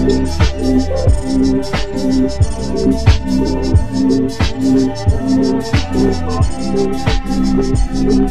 Thank Thank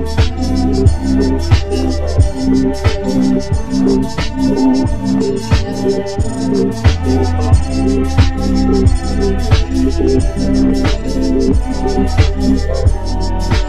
Thank you.